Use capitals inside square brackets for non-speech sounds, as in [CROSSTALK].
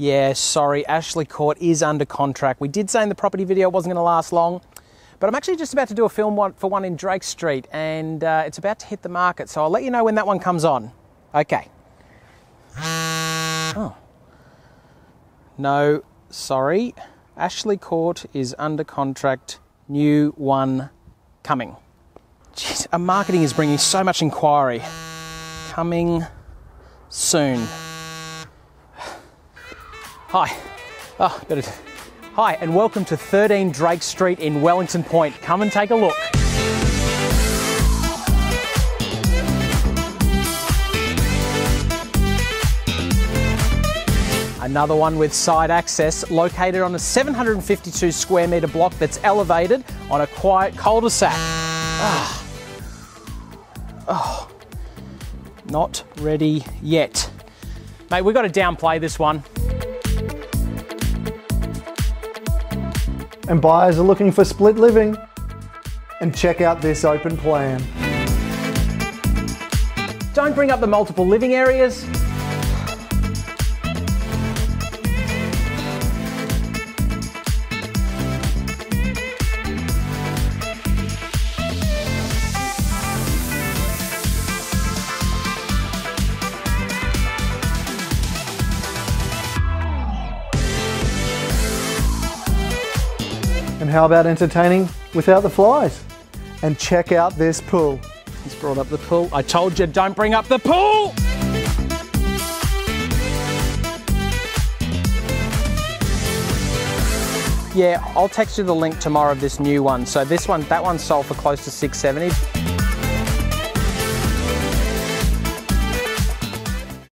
Yeah, sorry, Ashley Court is under contract. We did say in the property video it wasn't going to last long, but I'm actually just about to do a film one for one in Drake Street, and uh, it's about to hit the market, so I'll let you know when that one comes on. Okay. [SIGHS] Oh. No, sorry. Ashley Court is under contract. New one coming. Jeez, our marketing is bringing so much inquiry. Coming soon. Hi. Oh, better. Hi, and welcome to 13 Drake Street in Wellington Point. Come and take a look. Another one with side access, located on a 752 square metre block that's elevated on a quiet cul-de-sac. Ah. Oh. Not ready yet. Mate, we've got to downplay this one. And buyers are looking for split living. And check out this open plan. Don't bring up the multiple living areas. And how about entertaining without the flies? And check out this pool. He's brought up the pool. I told you, don't bring up the pool! Yeah, I'll text you the link tomorrow of this new one. So this one, that one sold for close to 670.